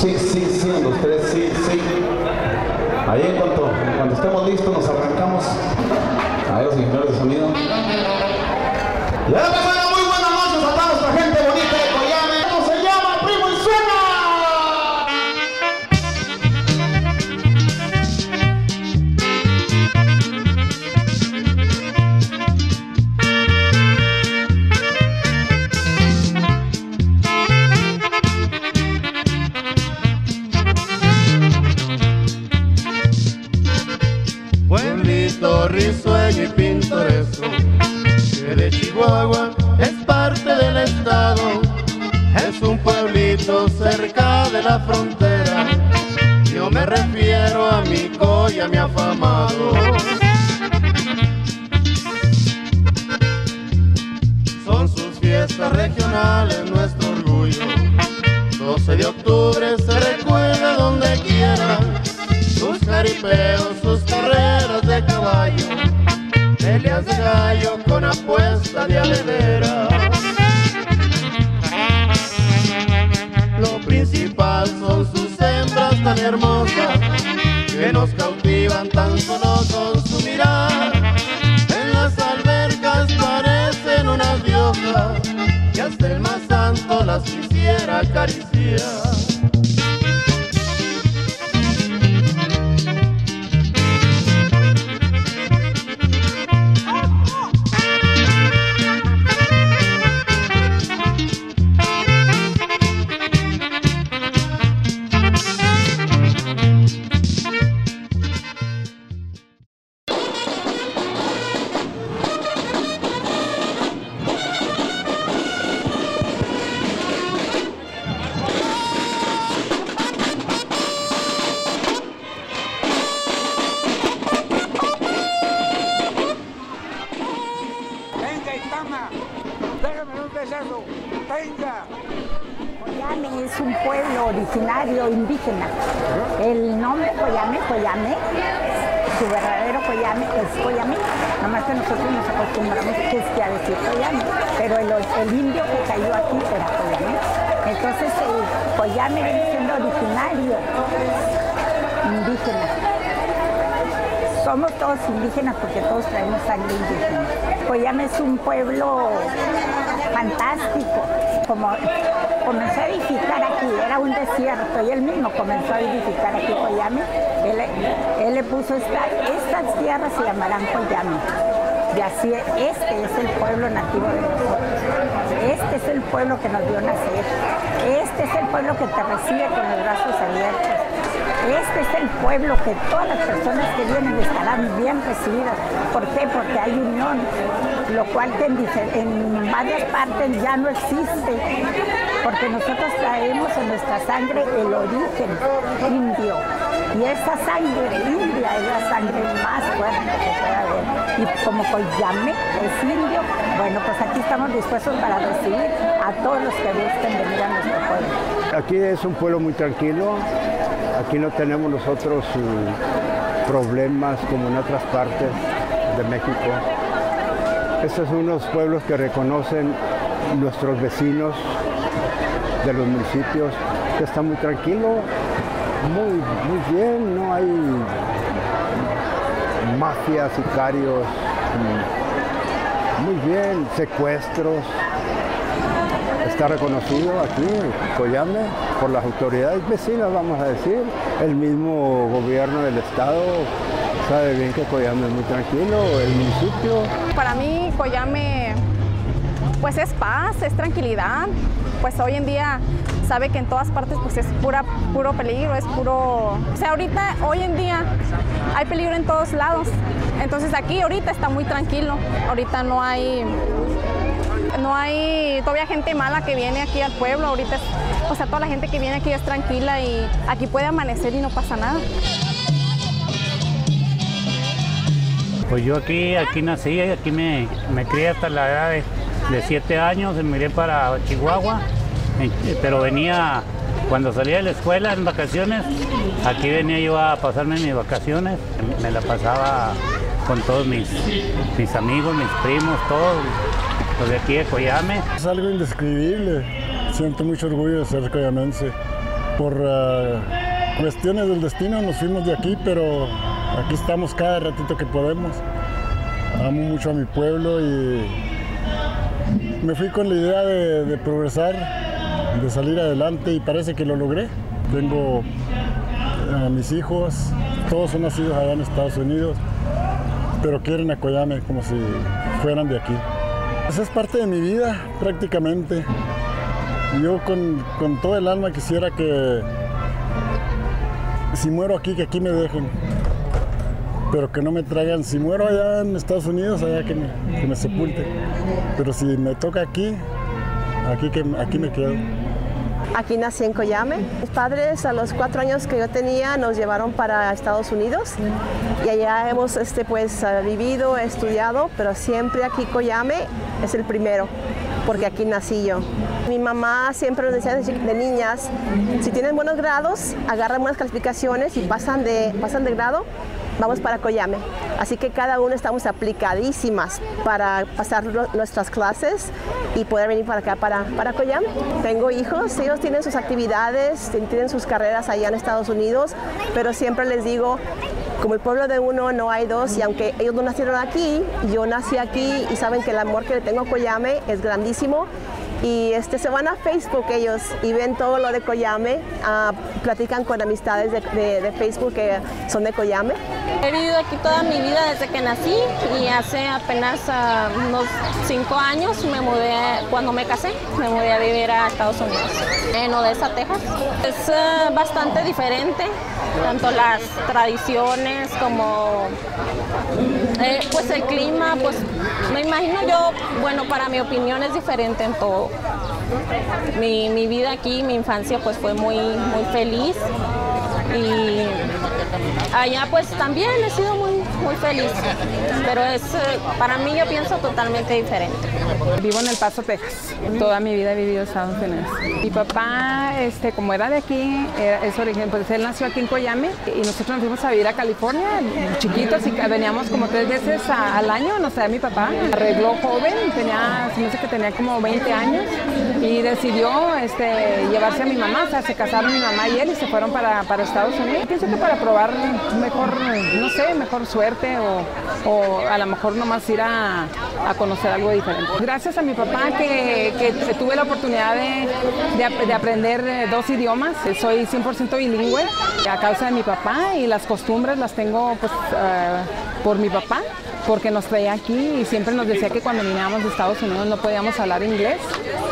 Sí, sí, sí, uno, dos, tres, sí, sí. Ahí en cuanto, en estemos listos nos arrancamos. A ver los ingenieros de sonido. Ya Chihuahua es parte del estado. Es un pueblito cerca de la frontera. Yo me refiero a mi coya, mi afamado. Son sus fiestas regionales, nuestro orgullo. 12 de octubre se recuerda donde quiera sus jaripeos, sus carreras de caballo, de gallo con apuesta de aledera. Lo principal son sus hembras tan hermosas que nos cautivan tan solo con su mirar. En las albercas parecen unas diosas que hasta el más santo las quisiera acariciar. Indígena. El nombre Coyame, Coyame, su verdadero Coyame es Coyame. Nomás que nosotros nos acostumbramos a decir Coyame, pero el, el indio que cayó aquí era Coyame. Entonces el Coyame viene siendo originario indígena. Somos todos indígenas porque todos traemos sangre indígena. Coyame es un pueblo fantástico. Como comenzó a edificar aquí, era un desierto y él mismo comenzó a edificar aquí Coyame. Él, le puso esta, estas tierras se llamarán Coyame. Y así, este es el pueblo nativo de nosotros. Este es el pueblo que nos dio nacer. Este es el pueblo que te recibe con los brazos abiertos. Este es el pueblo que todas las personas que vienen estarán bien recibidas. ¿Por qué? Porque hay unión, lo cual que en, en varias partes ya no existe. Porque nosotros traemos en nuestra sangre el origen indio. Y esa sangre india es la sangre más fuerte que puede haber. Y como Coyame es indio, bueno, pues aquí estamos dispuestos para recibir a todos los que gusten venir a nuestro pueblo. Aquí es un pueblo muy tranquilo, aquí no tenemos nosotros eh, problemas como en otras partes de México. Estos son unos pueblos que reconocen nuestros vecinos de los municipios, está muy tranquilo, muy, muy bien, no hay mafias, sicarios, mm, muy bien, secuestros. Está reconocido aquí, Coyame, por las autoridades vecinas, vamos a decir. El mismo gobierno del estado sabe bien que Coyame es muy tranquilo, el municipio. Para mí, Coyame, pues es paz, es tranquilidad. Pues hoy en día sabe que en todas partes pues es pura, puro peligro, es puro... O sea, ahorita, hoy en día, hay peligro en todos lados. Entonces aquí ahorita está muy tranquilo. Ahorita no hay... No hay todavía gente mala que viene aquí al pueblo. Ahorita, o sea, toda la gente que viene aquí es tranquila y aquí puede amanecer y no pasa nada. Pues yo aquí, aquí nací, aquí me, me crié hasta la edad de, de siete años, me miré para Chihuahua, pero venía, cuando salía de la escuela en vacaciones, aquí venía yo a pasarme mis vacaciones, me la pasaba con todos mis, mis amigos, mis primos, todos los de aquí de Coyame. Es algo indescribible. Siento mucho orgullo de ser coyamense. por uh, cuestiones del destino nos fuimos de aquí, pero aquí estamos cada ratito que podemos. Amo mucho a mi pueblo y me fui con la idea de, progresar, de salir adelante y parece que lo logré. Tengo a mis hijos, todos son nacidos allá en Estados Unidos, pero quieren apoyarme como si fueran de aquí. Esa es parte de mi vida prácticamente. Yo con, con todo el alma quisiera que si muero aquí, que aquí me dejen pero que no me traigan, si muero allá en Estados Unidos, allá que me, que me sepulte. Pero si me toca aquí, aquí, que, aquí me quedo. Aquí nací en Coyame. Mis padres a los cuatro años que yo tenía nos llevaron para Estados Unidos y allá hemos este, pues, vivido, estudiado, pero siempre aquí Coyame es el primero porque aquí nací yo. Mi mamá siempre nos decía de niñas, si tienen buenos grados, agarran buenas calificaciones y pasan de, pasan de grado, vamos para Coyame. Así que cada uno estamos aplicadísimas para pasar nuestras clases y poder venir para acá, para, para Coyame. Tengo hijos, ellos tienen sus actividades, tienen sus carreras allá en Estados Unidos, pero siempre les digo, como el pueblo de uno no hay dos y aunque ellos no nacieron aquí, yo nací aquí y saben que el amor que le tengo a Coyame es grandísimo y este, se van a Facebook ellos y ven todo lo de Coyame, uh, platican con amistades de, Facebook que son de Coyame. He vivido aquí toda mi vida desde que nací y hace apenas uh, unos cinco años me mudé, cuando me casé, me mudé a vivir a Estados Unidos, en Odessa, Texas. Es uh, bastante diferente, tanto las tradiciones como eh, pues el clima, pues me imagino yo, bueno, para mi opinión es diferente en todo. Mi, mi, vida aquí, mi infancia pues fue muy, muy feliz. Y allá pues también he sido muy, muy feliz, pero es, para mí yo pienso totalmente diferente. Vivo en El Paso, Texas. Toda mi vida he vivido en Estados Unidos. Mi papá, este, como era de aquí, es origen, pues él nació aquí en Coyame y nosotros nos fuimos a vivir a California, chiquitos, y veníamos como tres veces al año, nos traía mi papá. Arregló joven, tenía, no sé que tenía como 20 años y decidió este, llevarse a mi mamá, o sea, se casaron mi mamá y él y se fueron para, para Estados Unidos. Pienso que para probar mejor, no sé, mejor suerte o, a lo mejor nomás ir a, a conocer algo diferente. Gracias a mi papá que, tuve la oportunidad de, de, de, aprender dos idiomas, soy 100% bilingüe a causa de mi papá y las costumbres las tengo pues, uh, por mi papá porque nos traía aquí y siempre nos decía que cuando veníamos de Estados Unidos no podíamos hablar inglés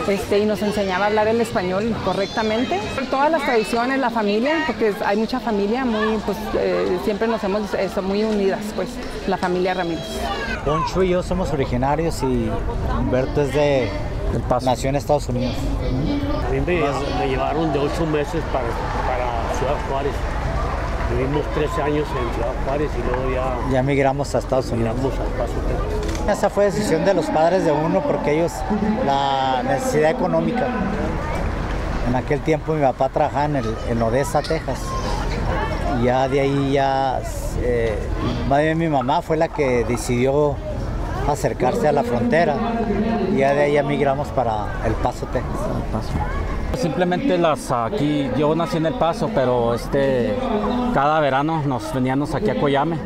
este, y nos enseñaba a hablar el español correctamente. Todas las tradiciones, la familia, porque hay mucha familia, muy, pues, eh, siempre nos hemos eh, muy unidas, pues, la familia Ramírez. Poncho y yo somos originarios y Humberto es de nació en Estados Unidos. A mí me, me llevaron de ocho meses para, para Ciudad Juárez. Vivimos 13 años en Ciudad Juárez y luego ya... Ya migramos a Estados Unidos. Migramos al Paso, Texas. Esa fue decisión de los padres de uno porque ellos, la necesidad económica. En aquel tiempo mi papá trabajaba en, el, en Odessa, Texas. Y ya de ahí ya, eh, más bien mi mamá fue la que decidió acercarse a la frontera. Y ya de ahí ya migramos para El Paso, Texas. El Paso. Simplemente las aquí, yo nací en El Paso, pero este, cada verano nos veníamos aquí a Coyame,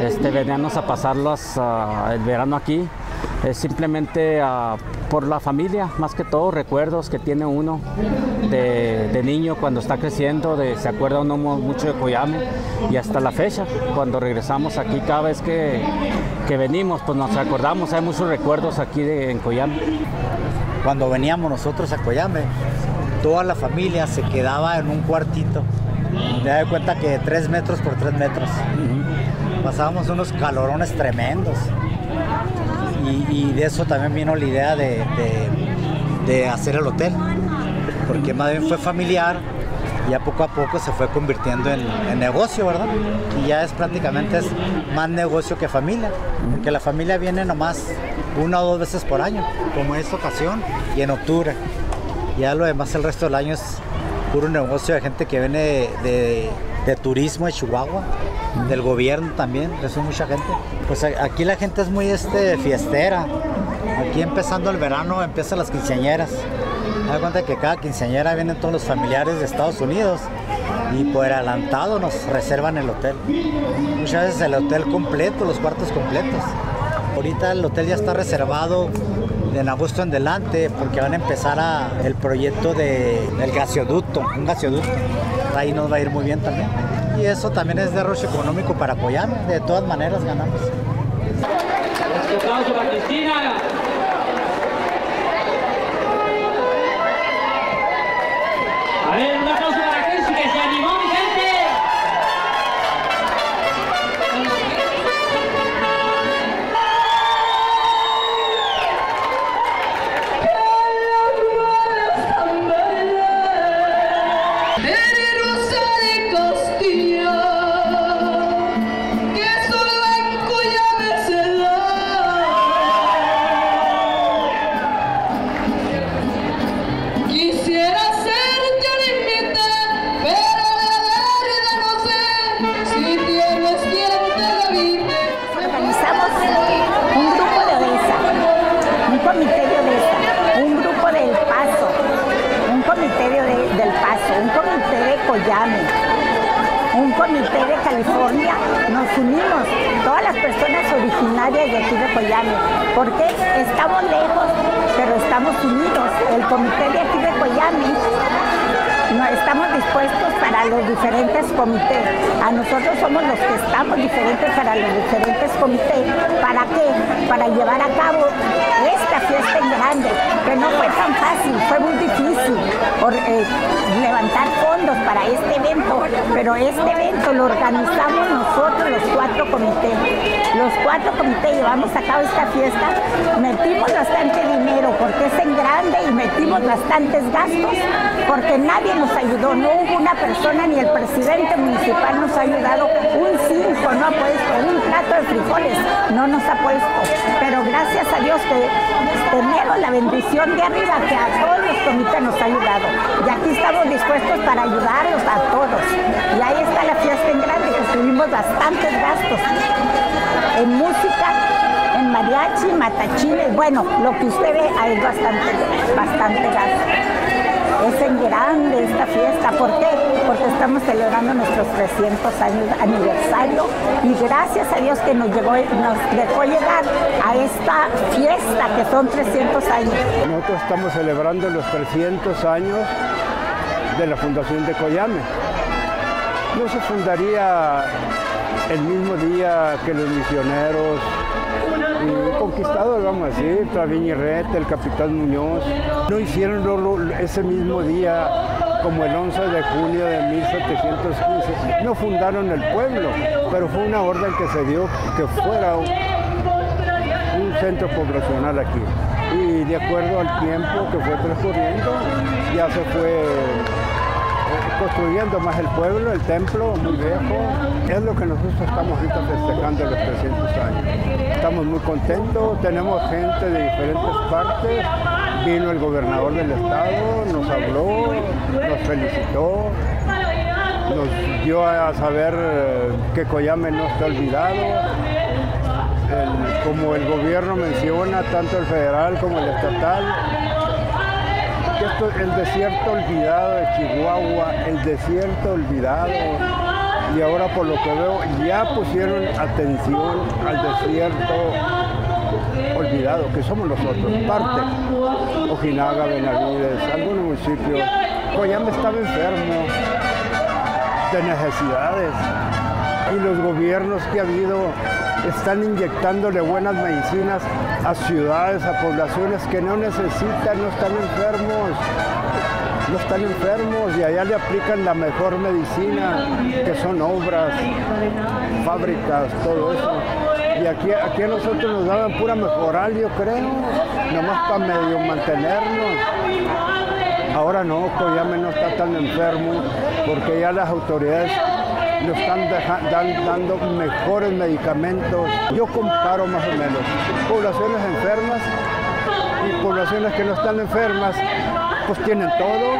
este, veníamos a pasarlos uh, el verano aquí, es simplemente uh, por la familia, más que todo, recuerdos que tiene uno de, de, niño cuando está creciendo, de, se acuerda uno mucho de Coyame y hasta la fecha, cuando regresamos aquí, cada vez que, que venimos, pues nos acordamos, hay muchos recuerdos aquí de, en Coyame. Cuando veníamos nosotros a Coyame, toda la familia se quedaba en un cuartito. Me da cuenta que de tres metros por tres metros. Pasábamos unos calorones tremendos. Y, de eso también vino la idea de, hacer el hotel. Porque más bien fue familiar y ya poco a poco se fue convirtiendo en, en, negocio, ¿verdad? Y ya es prácticamente es más negocio que familia. Porque la familia viene nomás una o dos veces por año, como esta ocasión, y en octubre. Ya lo demás el resto del año es puro negocio de gente que viene de, de, turismo de Chihuahua, del gobierno también, eso es mucha gente. Pues aquí la gente es muy este, fiestera. Aquí empezando el verano empiezan las quinceañeras. da cuenta que cada quinceañera vienen todos los familiares de Estados Unidos y por adelantado nos reservan el hotel. Muchas veces el hotel completo, los cuartos completos. Ahorita el hotel ya está reservado en agosto en adelante porque van a empezar el proyecto de, del gasoducto, un gasoducto. Ahí nos va a ir muy bien también. Y eso también es derroche económico para Coyame. De todas maneras ganamos. Cristina. Porque estamos lejos, pero estamos unidos. El comité de aquí de Coyame estamos dispuestos para los diferentes comités. A nosotros somos los que estamos diferentes para los diferentes comités. ¿Para qué? Para llevar a cabo esta fiesta en grande, que no fue tan fácil, fue muy difícil por, eh, levantar fondos para este evento, pero este evento lo organizamos nosotros los cuatro comités. Los cuatro comités llevamos a cabo esta fiesta, metimos bastante dinero porque es en grande y metimos bastantes gastos porque nadie nos ayudó, no hubo una persona ni el presidente municipal nos ha ayudado, un cinco no ha puesto, un plato de frijoles no nos ha puesto, pero a Dios que tenemos la bendición de arriba que a todos los comités nos ha ayudado y aquí estamos dispuestos para ayudarlos a todos y ahí está la fiesta en grande que tuvimos bastantes gastos en música en mariachi, matachines, bueno, lo que usted ve hay bastante, bastante gasto. Es en grande esta fiesta, ¿por qué? Porque estamos celebrando nuestros 300 años aniversario y gracias a Dios que nos, llegó, nos dejó llegar a esta fiesta que son 300 años. Nosotros estamos celebrando los 300 años de la fundación de Coyame. No se fundaría el mismo día que los misioneros y conquistadores, vamos a decir, Traviñerrete, el capitán Muñoz, no hicieron ese mismo día como el 11 de junio de 1715. No fundaron el pueblo, pero fue una orden que se dio que fuera un, centro poblacional aquí. Y de acuerdo al tiempo que fue transcurriendo, ya se fue eh, construyendo más el pueblo, el templo muy viejo. Es lo que nosotros estamos ahorita festejando los 300 años. Estamos muy contentos, tenemos gente de diferentes partes. Vino el gobernador del estado, nos habló, felicitó, nos dio a saber eh, que Coyame no está olvidado. Como el gobierno menciona, tanto el federal como el estatal, esto, el desierto olvidado de Chihuahua, el desierto olvidado, y ahora por lo que veo ya pusieron atención al desierto olvidado, que somos nosotros, parte, Ojinaga, Benavides, algunos municipios. Coyame estaba enfermo de necesidades y los gobiernos que ha habido están inyectándole buenas medicinas a ciudades, a poblaciones que no necesitan, no están enfermos, no están enfermos y allá le aplican la mejor medicina, que son obras, fábricas, todo eso. Y aquí, aquí a nosotros nos daban pura mejoral, yo creo, nomás para medio mantenernos. Ahora no, Coyame no está tan enfermo porque ya las autoridades nos están dando mejores medicamentos. Yo comparo más o menos poblaciones enfermas y poblaciones que no están enfermas, pues tienen todo.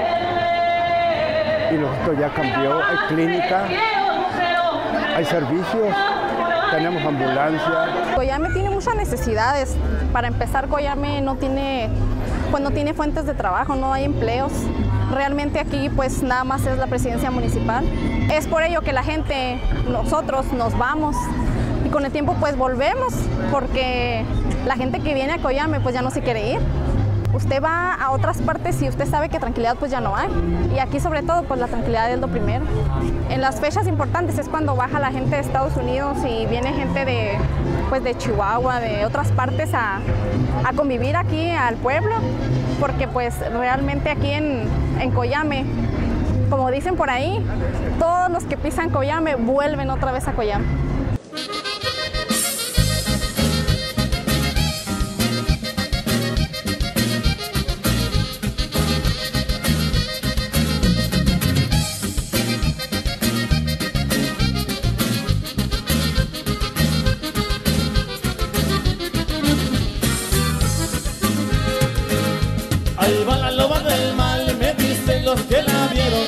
Y nosotros ya cambió, hay clínica, hay servicios, tenemos ambulancia. Coyame tiene muchas necesidades. Para empezar, Coyame no tiene pues no tiene fuentes de trabajo, no hay empleos. Realmente aquí pues nada más es la presidencia municipal. Es por ello que la gente, nosotros nos vamos y con el tiempo pues volvemos porque la gente que viene a Coyame pues ya no se quiere ir. Usted va a otras partes y usted sabe que tranquilidad pues ya no hay. Y aquí sobre todo pues la tranquilidad es lo primero. En las fechas importantes es cuando baja la gente de Estados Unidos y viene gente de, pues, de Chihuahua, de otras partes a, a convivir aquí al pueblo. Porque pues realmente aquí en, en Coyame, como dicen por ahí, todos los que pisan Coyame vuelven otra vez a Coyame. Los que la vieron.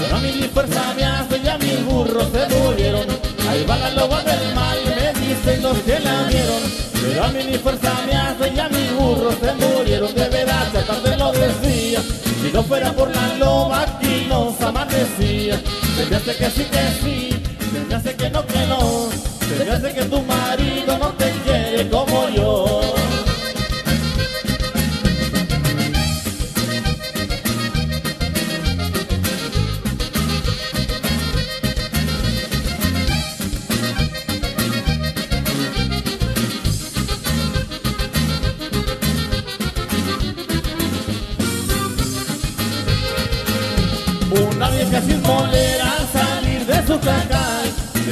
Pero a mí mi fuerza me hace y a mis burros se murieron. Ahí va la loba del mal, me dicen los que la vieron. Pero a mí mi fuerza me hace y a mis burros se murieron. De verdad, ya tarde lo decía. Si no fuera por la loba, aquí nos amanecía. Se me hace que sí, que sí. Se me hace que no, que no. Se me hace que tu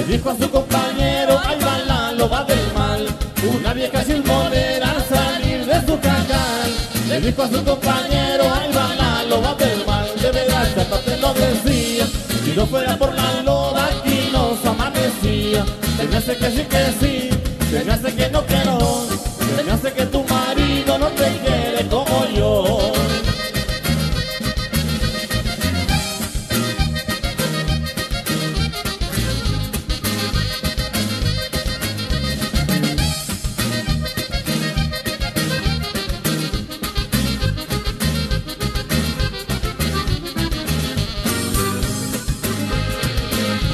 Dijo a su compañero, ahí va la loba del mal. Una vieja sin molera al salir de su cacal Le dijo a su compañero, ahí va la loba mal De veras, hasta te lo decía. Si no fuera por la loba aquí nos amanecía. Se me hace que sí, que sí Se me hace que no, que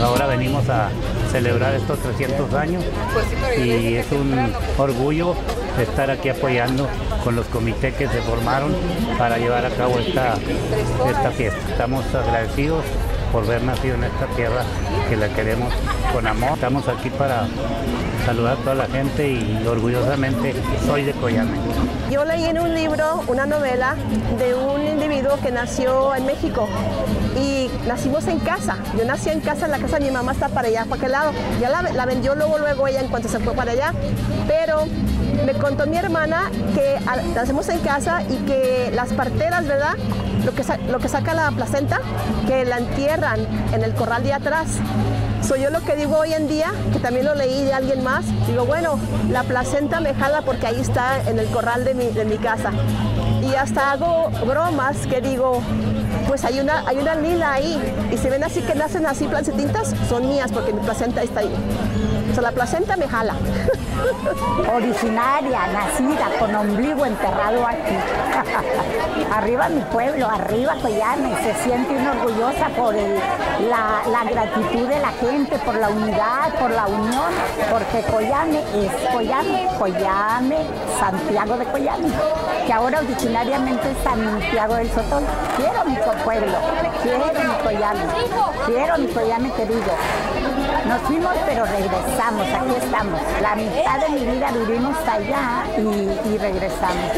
Ahora venimos a celebrar estos 300 años y es un orgullo estar aquí apoyando con los comités que se formaron para llevar a cabo esta, esta fiesta. Estamos agradecidos por haber nacido en esta tierra que la queremos con amor. Estamos aquí para saludar a toda la gente y orgullosamente soy de Coyame. Yo leí en un libro una novela de un individuo que nació en México y nacimos en casa. Yo nací en casa, la casa de mi mamá está para allá, para aquel lado. Ya la, vendió luego, luego ella en cuanto se fue para allá. Pero me contó mi hermana que nacemos en casa y que las parteras, ¿verdad? Lo que, lo que saca la placenta, que la entierran en el corral de atrás. Soy yo lo que digo hoy en día, que también lo leí de alguien más, digo, bueno, la placenta me jala porque ahí está en el corral de mi, de mi casa. Y hasta hago bromas que digo, pues hay una, hay una lila ahí, y se ven así que nacen así placentitas, son mías porque mi placenta está ahí. La placenta me jala. Originaria, nacida, con ombligo enterrado aquí. arriba mi pueblo, arriba Coyame, se siente una orgullosa por la gratitud de la gente, por la unidad, por la unión, porque Coyame es Coyame, Coyame, Santiago de Coyame, que ahora originariamente es Santiago del Sotol. Quiero mi pueblo, quiero mi Coyame, quiero mi Coyame querido. Nos fuimos pero regresamos, aquí estamos. La mitad de mi vida vivimos allá y, regresamos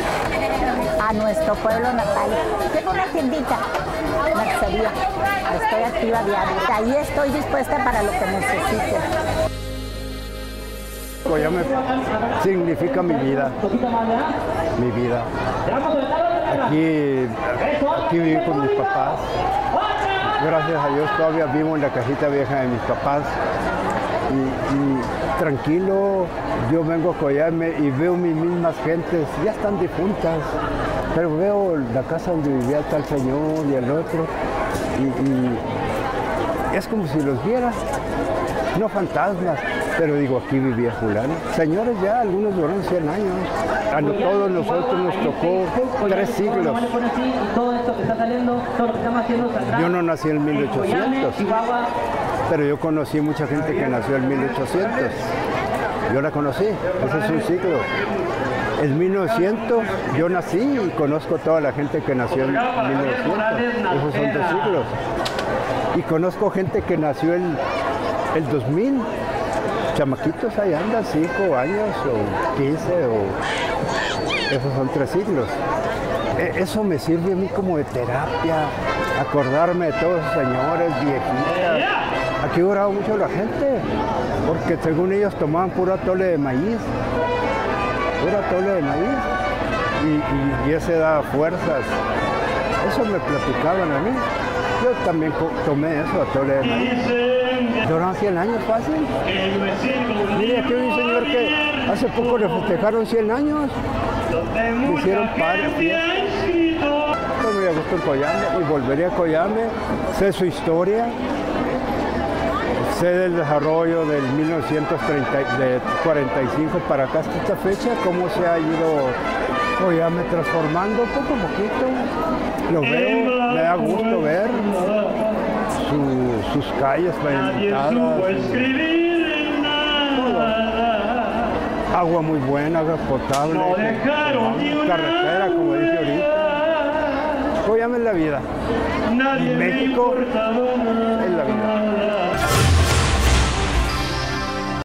a nuestro pueblo natal. Tengo una tiendita, mercería. Estoy activa diario. Ahí estoy dispuesta para lo que necesiten. Coyame significa mi vida, mi vida. Aquí, aquí viví con mis papás. Gracias a Dios todavía vivo en la cajita vieja de mis papás. Y, y tranquilo, yo vengo a Coyame y veo mis mismas gentes, ya están difuntas, pero veo la casa donde vivía tal señor y el otro. Y, y es como si los viera, no fantasmas, Pero digo, aquí vivía fulano. Señores ya, algunos duraron 100 años. A no- todos nosotros nos tocó tres siglos. Yo no nací en 1800, pero yo conocí mucha gente que nació en 1800. Yo la conocí, ese es un siglo. En 1900 yo nací y conozco toda la gente que nació en 1900. Esos son dos siglos. Y conozco gente que nació en el 2000. Chamaquitos ahí andan, 5 años o 15 o... Esos son tres siglos. E- Eso me sirve a mí como de terapia, acordarme de todos esos señores, viejitas. Aquí oraba mucho la gente, porque según ellos tomaban puro atole de maíz, puro atole de maíz, y, y- y ese daba fuerzas. Eso me platicaban a mí. Yo también tomé eso, atole de maíz. Duraron 100 años fácil. Mire, aquí hay un señor que hace poco le festejaron 100 años. Hicieron padre, a gusto en Coyame y volvería a Coyame. Sé su historia. Sé del desarrollo del 1945 para acá hasta esta fecha, cómo se ha ido Coyame transformando poco a poquito. Lo veo, me da gusto ver su- sus calles pavimentadas. Agua muy buena, agua potable, carretera, como dije ahorita. Coyame es la vida. Y México es la vida.